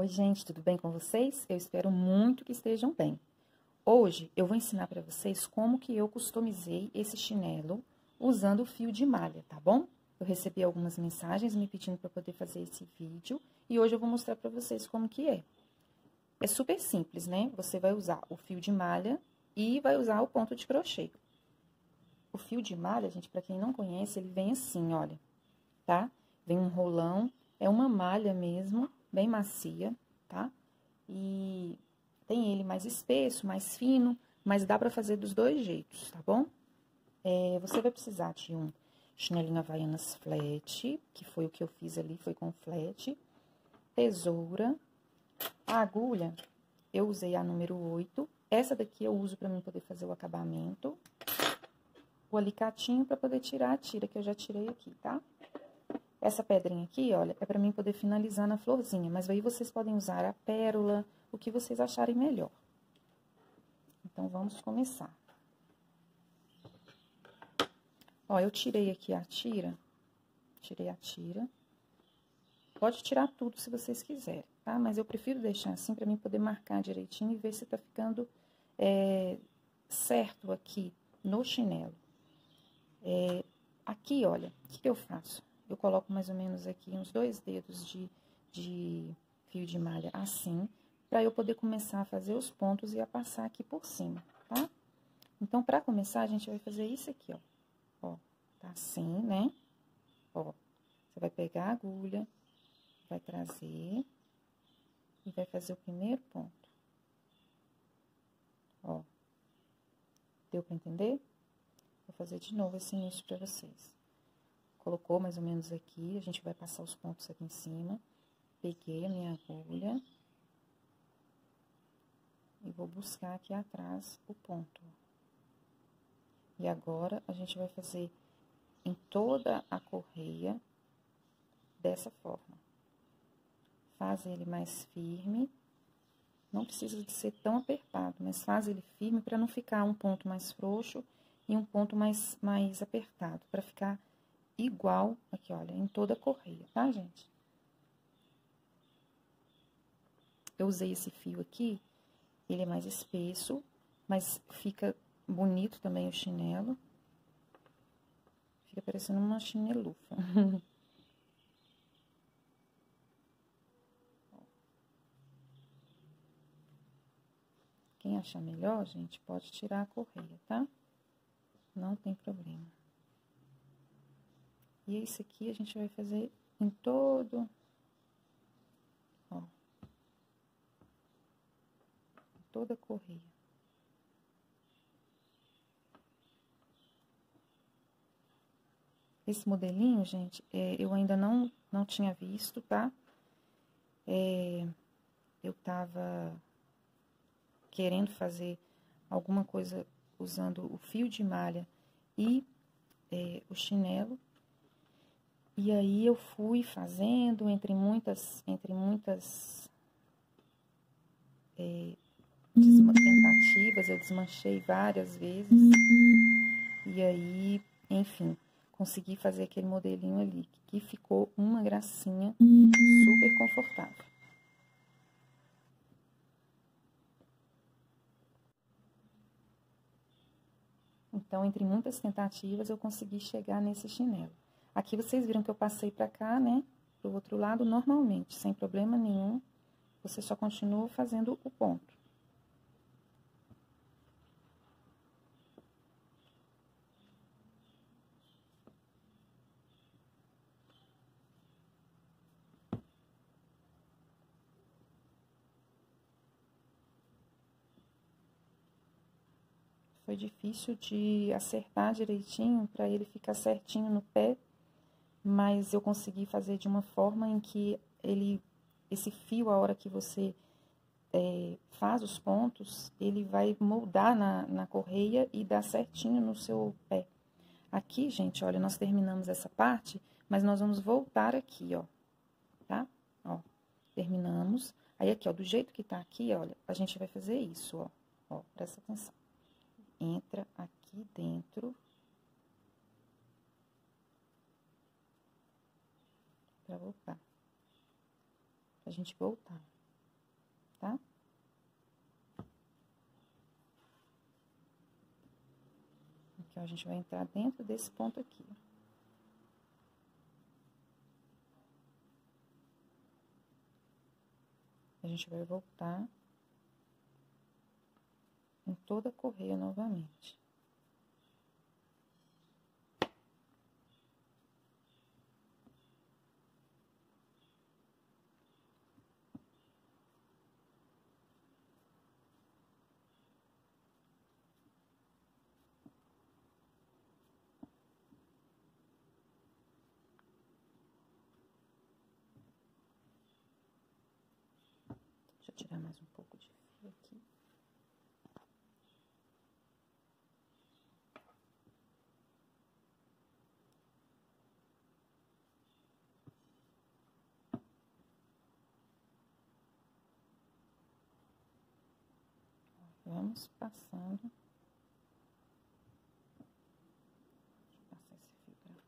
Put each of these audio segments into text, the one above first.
Oi, gente, tudo bem com vocês? Eu espero muito que estejam bem. Hoje eu vou ensinar para vocês como que eu customizei esse chinelo usando o fio de malha, tá bom? Eu recebi algumas mensagens me pedindo para poder fazer esse vídeo e hoje eu vou mostrar para vocês como que é. É super simples, né? Você vai usar o fio de malha e vai usar o ponto de crochê. O fio de malha, gente, para quem não conhece, ele vem assim, olha, tá? Vem um rolão, é uma malha mesmo, bem macia, tá? E tem ele mais espesso, mais fino, mas dá pra fazer dos dois jeitos, tá bom? É, você vai precisar de um chinelinho Havaianas flat, que foi o que eu fiz ali, foi com flat, tesoura, a agulha, eu usei a número 8, essa daqui eu uso pra mim poder fazer o acabamento, o alicatinho pra poder tirar a tira, que eu já tirei aqui, tá? Essa pedrinha aqui, olha, é pra mim poder finalizar na florzinha, mas aí vocês podem usar a pérola, o que vocês acharem melhor. Então, vamos começar. Ó, eu tirei aqui a tira, tirei a tira. Pode tirar tudo se vocês quiserem, tá? Mas eu prefiro deixar assim pra mim poder marcar direitinho e ver se tá ficando é, certo aqui no chinelo. É, aqui, olha, o que, que eu faço? Eu coloco mais ou menos aqui uns dois dedos de, de fio de malha assim, para eu poder começar a fazer os pontos e a passar aqui por cima, tá? Então, para começar, a gente vai fazer isso aqui, ó. Ó, tá assim, né? Ó, você vai pegar a agulha, vai trazer e vai fazer o primeiro ponto. Ó, deu para entender? Vou fazer de novo esse início para vocês colocou mais ou menos aqui, a gente vai passar os pontos aqui em cima. Peguei a minha agulha e vou buscar aqui atrás o ponto. E agora, a gente vai fazer em toda a correia dessa forma. Faz ele mais firme, não precisa de ser tão apertado, mas faz ele firme para não ficar um ponto mais frouxo e um ponto mais, mais apertado, para ficar igual aqui, olha, em toda a correia, tá, gente? Eu usei esse fio aqui, ele é mais espesso, mas fica bonito também o chinelo. Fica parecendo uma chinelufa. Quem achar melhor, gente, pode tirar a correia, tá? Não tem problema. E esse aqui a gente vai fazer em todo, ó, toda a correia. Esse modelinho, gente, é, eu ainda não, não tinha visto, tá? É, eu tava querendo fazer alguma coisa usando o fio de malha e é, o chinelo, e aí eu fui fazendo entre muitas, entre muitas é, tentativas, eu desmanchei várias vezes. E aí, enfim, consegui fazer aquele modelinho ali, que ficou uma gracinha super confortável. Então, entre muitas tentativas, eu consegui chegar nesse chinelo. Aqui vocês viram que eu passei pra cá, né? Pro outro lado normalmente, sem problema nenhum. Você só continua fazendo o ponto. Foi difícil de acertar direitinho para ele ficar certinho no pé, mas eu consegui fazer de uma forma em que ele, esse fio, a hora que você é, faz os pontos, ele vai moldar na, na correia e dar certinho no seu pé. Aqui, gente, olha, nós terminamos essa parte, mas nós vamos voltar aqui, ó, tá? Ó, terminamos. Aí, aqui, ó, do jeito que tá aqui, olha, a gente vai fazer isso, ó, ó, presta atenção. Entra aqui dentro para voltar. Pra gente voltar, tá? Aqui, ó, a gente vai entrar dentro desse ponto aqui, A gente vai voltar em toda a correia novamente. Tirar mais um pouco de fio aqui. Vamos passando. Deixa eu passar esse fio pra cá.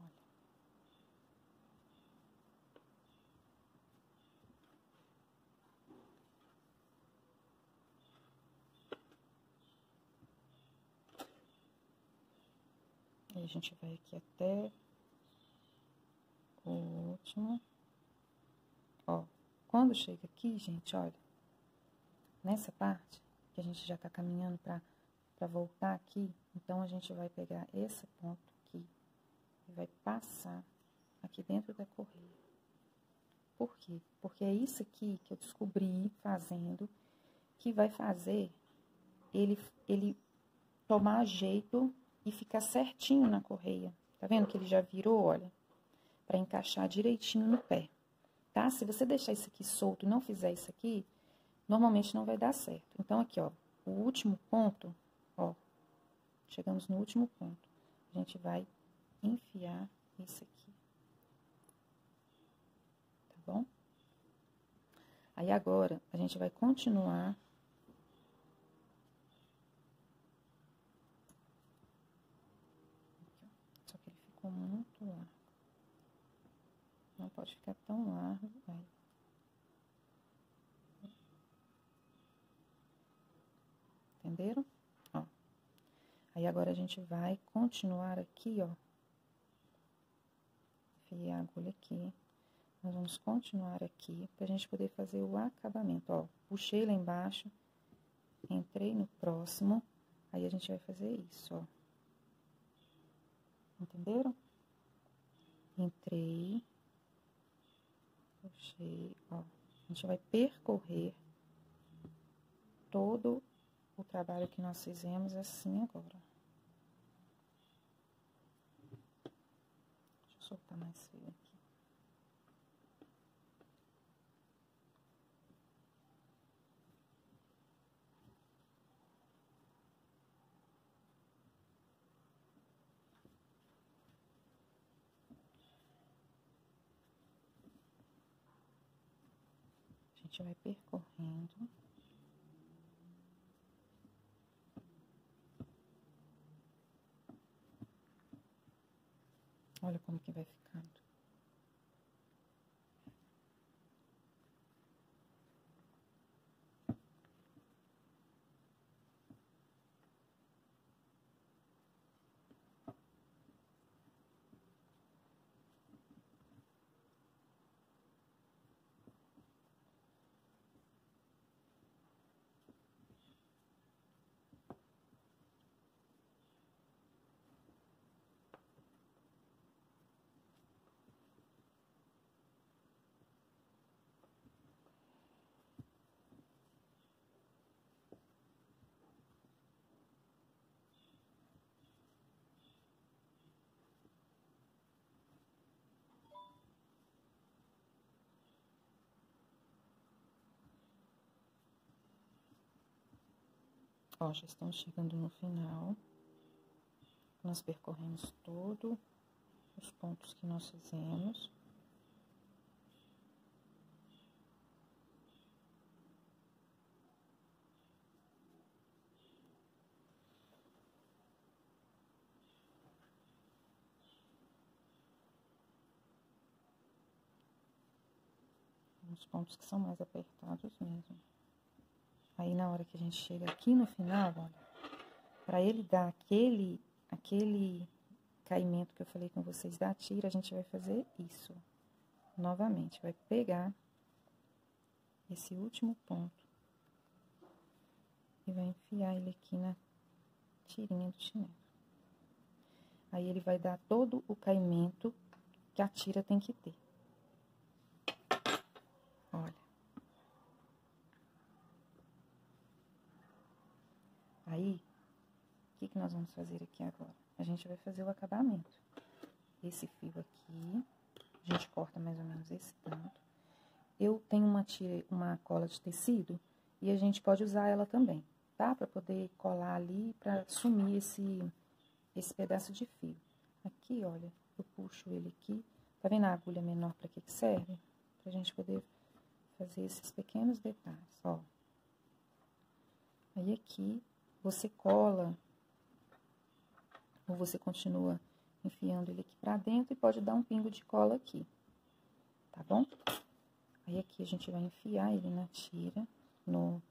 Olha. Aí a gente vai aqui até o último. Ó, quando chega aqui, gente, olha, nessa parte, que a gente já tá caminhando pra, pra voltar aqui, então a gente vai pegar esse ponto aqui e vai passar aqui dentro da correia. Por quê? Porque é isso aqui que eu descobri fazendo que vai fazer ele, ele tomar jeito e ficar certinho na correia. Tá vendo que ele já virou, olha? Pra encaixar direitinho no pé, tá? Se você deixar isso aqui solto e não fizer isso aqui, normalmente não vai dar certo. Então, aqui, ó, o último ponto, ó, chegamos no último ponto. A gente vai enfiar isso aqui. Tá bom? Aí, agora, a gente vai continuar Só que ele ficou muito largo. Não pode ficar tão largo. Aí. Entenderam? Ó. Aí agora a gente vai continuar aqui, ó. Enfiei a agulha aqui. Nós vamos continuar aqui pra gente poder fazer o acabamento, ó. Puxei lá embaixo, entrei no próximo, aí a gente vai fazer isso, ó. Entenderam? Entrei, puxei, ó. A gente vai percorrer todo o trabalho que nós fizemos assim agora. Deixa eu soltar mais fio aqui. A gente vai percorrendo. Olha como que vai ficando. Ó, já estamos chegando no final. nós percorremos todo os pontos que nós fizemos. Os pontos que são mais apertados mesmo. Aí, na hora que a gente chega aqui no final, olha, para ele dar aquele, aquele caimento que eu falei com vocês da tira, a gente vai fazer isso. Novamente, vai pegar esse último ponto e vai enfiar ele aqui na tirinha do chinelo. Aí, ele vai dar todo o caimento que a tira tem que ter. Olha. Aí, o que, que nós vamos fazer aqui agora? A gente vai fazer o acabamento. Esse fio aqui, a gente corta mais ou menos esse tanto. Eu tenho uma, tira, uma cola de tecido e a gente pode usar ela também, tá? Pra poder colar ali, pra sumir esse, esse pedaço de fio. Aqui, olha, eu puxo ele aqui. Tá vendo a agulha menor pra que que serve? Pra gente poder fazer esses pequenos detalhes, ó. Aí aqui, você cola ou você continua enfiando ele aqui pra dentro e pode dar um pingo de cola aqui, tá bom? Aí aqui a gente vai enfiar ele na tira, no,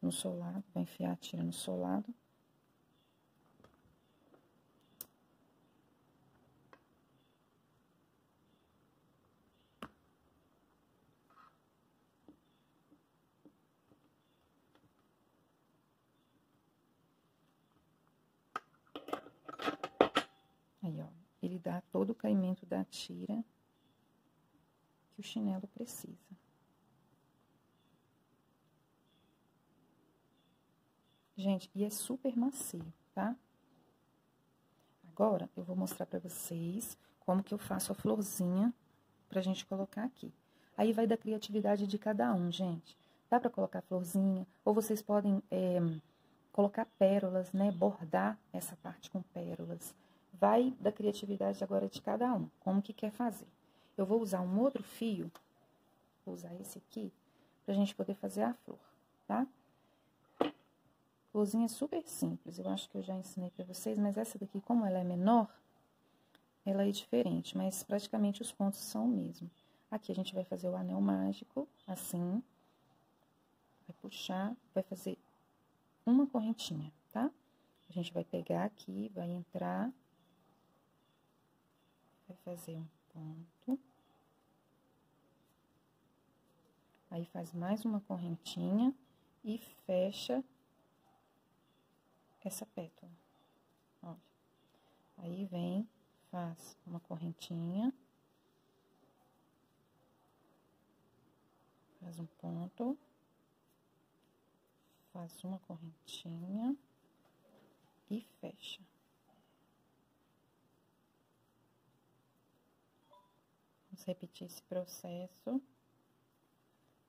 no solado, vai enfiar a tira no solado. Aí, ó, ele dá todo o caimento da tira que o chinelo precisa. Gente, e é super macio, tá? Agora, eu vou mostrar pra vocês como que eu faço a florzinha pra gente colocar aqui. Aí vai da criatividade de cada um, gente. Dá pra colocar florzinha, ou vocês podem é, colocar pérolas, né? Bordar essa parte com pérolas. Vai da criatividade agora de cada um, como que quer fazer. Eu vou usar um outro fio, vou usar esse aqui, pra gente poder fazer a flor, tá? Florzinha super simples, eu acho que eu já ensinei pra vocês, mas essa daqui, como ela é menor, ela é diferente, mas praticamente os pontos são o mesmo. Aqui a gente vai fazer o anel mágico, assim, vai puxar, vai fazer uma correntinha, tá? A gente vai pegar aqui, vai entrar fazer um ponto. Aí, faz mais uma correntinha e fecha essa pétala. Olha. Aí, vem, faz uma correntinha. Faz um ponto. Faz uma correntinha e fecha. Vamos repetir esse processo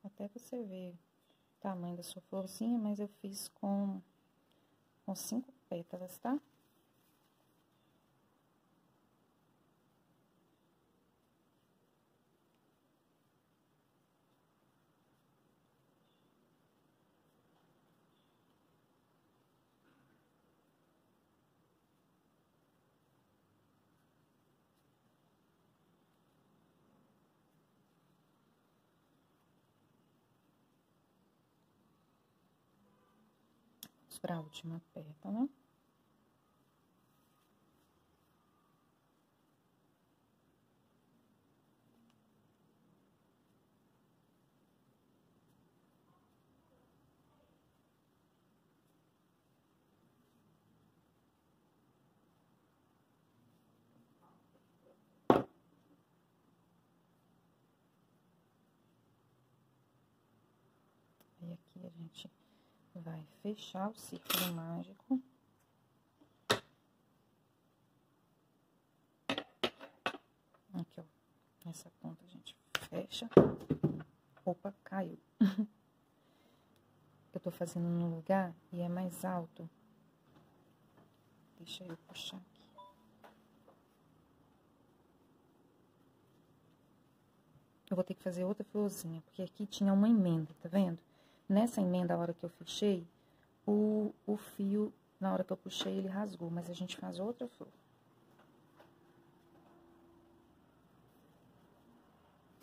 até você ver o tamanho da sua florzinha, mas eu fiz com, com cinco pétalas, tá? A última pétala. E aqui a gente vai fechar o círculo mágico. Aqui, ó. nessa ponta a gente fecha. Opa, caiu. Eu tô fazendo num lugar e é mais alto. Deixa eu puxar aqui. Eu vou ter que fazer outra florzinha, porque aqui tinha uma emenda, tá vendo? Nessa emenda, a hora que eu fechei, o, o fio, na hora que eu puxei, ele rasgou, mas a gente faz outra flor.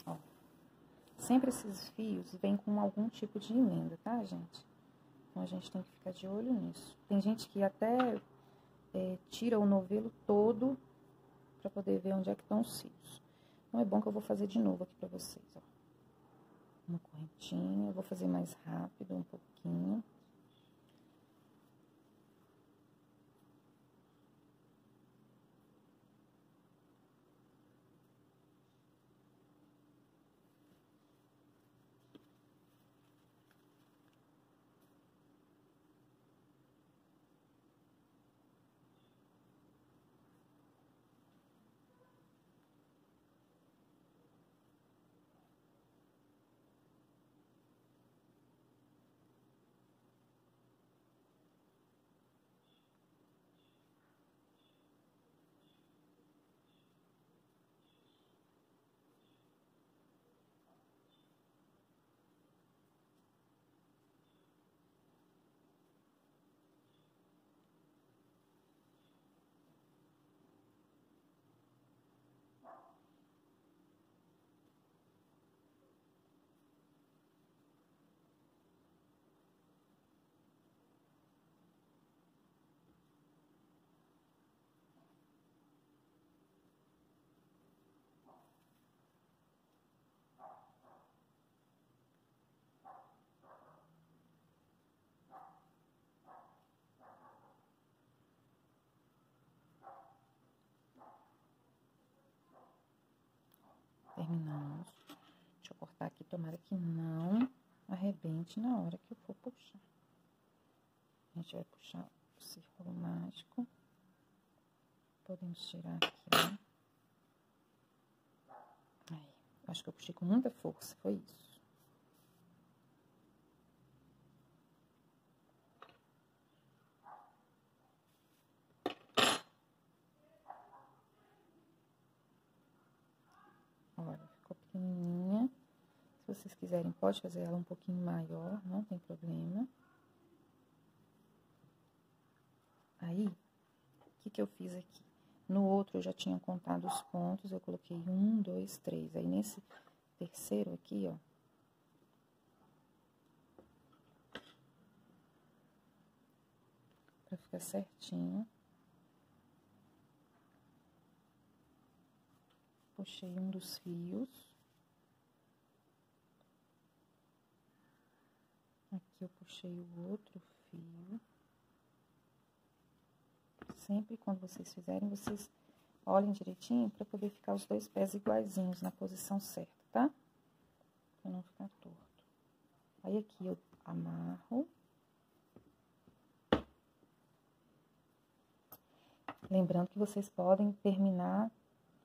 Ó, sempre esses fios vêm com algum tipo de emenda, tá, gente? Então, a gente tem que ficar de olho nisso. Tem gente que até é, tira o novelo todo para poder ver onde é que estão os fios. Então, é bom que eu vou fazer de novo aqui para vocês, ó. Uma correntinha, eu vou fazer mais rápido um pouquinho. Terminamos. Deixa eu cortar aqui, tomara que não arrebente na hora que eu for puxar. A gente vai puxar o círculo mágico. Podemos tirar aqui, ó. Aí, acho que eu puxei com muita força, foi isso. Pequenininha. Se vocês quiserem, pode fazer ela um pouquinho maior, não tem problema. Aí, o que que eu fiz aqui? No outro, eu já tinha contado os pontos, eu coloquei um, dois, três. Aí, nesse terceiro aqui, ó, pra ficar certinho. Puxei um dos fios. Aqui eu puxei o outro fio. Sempre quando vocês fizerem, vocês olhem direitinho para poder ficar os dois pés iguaizinhos na posição certa, tá? Pra não ficar torto. Aí aqui eu amarro. Lembrando que vocês podem terminar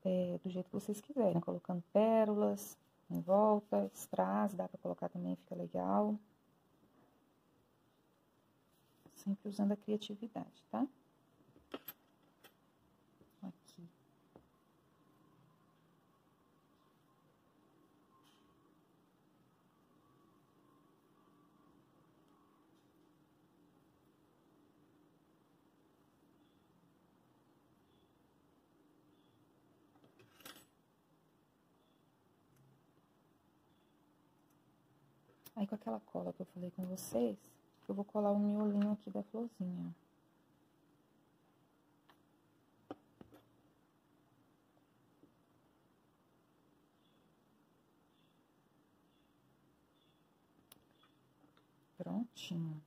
é, do jeito que vocês quiserem, colocando pérolas em volta, strass, dá pra colocar também, fica legal sempre usando a criatividade, tá? Aqui. Aí, com aquela cola que eu falei com vocês, eu vou colar o miolinho aqui da florzinha. Prontinho.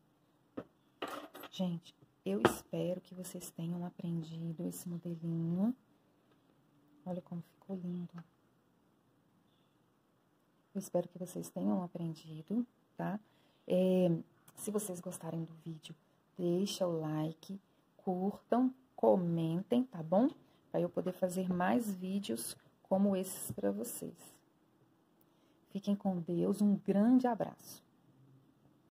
Gente, eu espero que vocês tenham aprendido esse modelinho. Olha como ficou lindo. Eu espero que vocês tenham aprendido, tá? É, se vocês gostarem do vídeo, deixa o like, curtam, comentem, tá bom? Para eu poder fazer mais vídeos como esses para vocês. Fiquem com Deus, um grande abraço.